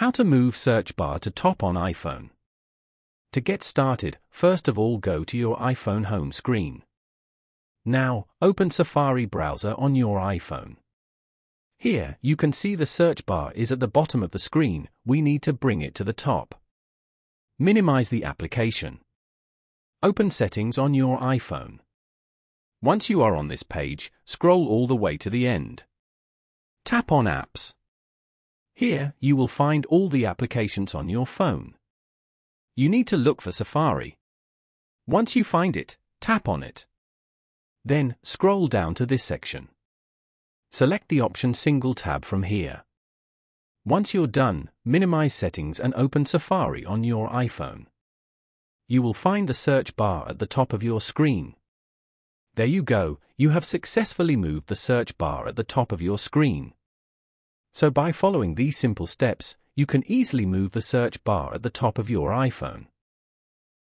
How to move search bar to top on iPhone. To get started, first of all go to your iPhone home screen. Now, open Safari browser on your iPhone. Here, you can see the search bar is at the bottom of the screen, we need to bring it to the top. Minimize the application. Open Settings on your iPhone. Once you are on this page, scroll all the way to the end. Tap on Apps. Here, you will find all the applications on your phone. You need to look for Safari. Once you find it, tap on it. Then, scroll down to this section. Select the option Single Tab from here. Once you're done, minimize settings and open Safari on your iPhone. You will find the search bar at the top of your screen. There you go, you have successfully moved the search bar at the top of your screen. So by following these simple steps, you can easily move the search bar at the top of your iPhone.